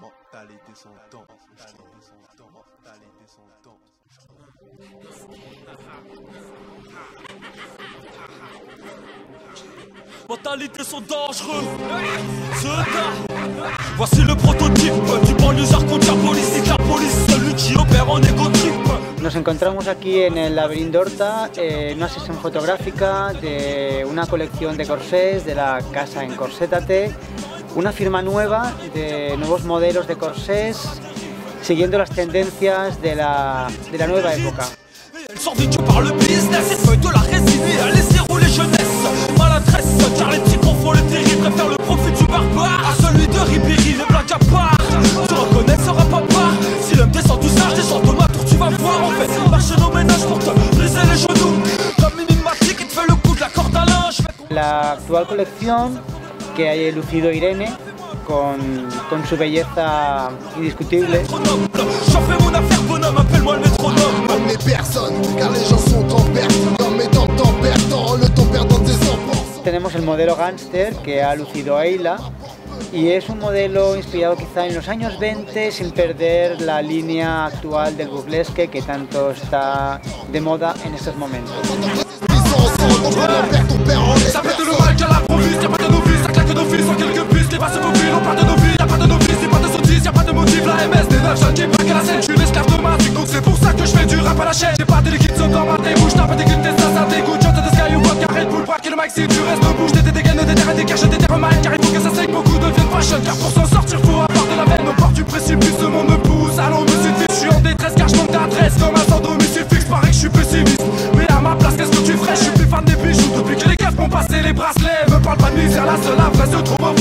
Mentalité son temps, mentalité son temps, mentalité son temps. Mentalité sont dangereux. Voici le prototype du banlieusard qu'on diabolise. La police, celui qui opère en égo trip. Nos encontramos aquí en el Laberinto Horta en una sesión fotográfica de una colección de corsés de la casa en Corsétate, una firma nueva de nuevos modelos de corsés siguiendo las tendencias de la nueva época. La actual colección que ha lucido Irene con, con su belleza indiscutible. Tenemos el modelo Gangster que ha lucido Eila y es un modelo inspirado quizá en los años 20 sin perder la línea actual del burlesque que tanto está de moda en estos momentos. Ils sont ensemble, on doit perdre ton père en Ça tout le mal qu'à l'improviste, y'a pas de novice, ça claque d'office sans quelques pistes, les basses mobiles, on parle de nos vies, y'a pas de novice, y'a pas de sottise, y'a pas de motif, la MS des neufs jeunes qui braquent à la scène, je suis l'esclave de matrix, donc c'est pour ça que je fais du rap à la chaîne, j'ai pas des liquides dans ma débouche, t'as pas des gouttes, ça, ça dégoûte, j'entends des sky ou vodka, Red Bull, braque le maxi, tu restes debout, j'étais des misère, la seule vraie se trouve au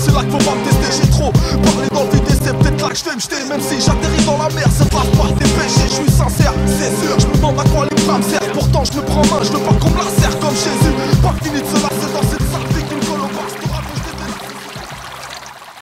c'est là qu'il faut pas me tester. J'ai trop parlé dans le vide et c'est peut-être là que je vais me jeter. Même si j'atterris dans la mer, ça passe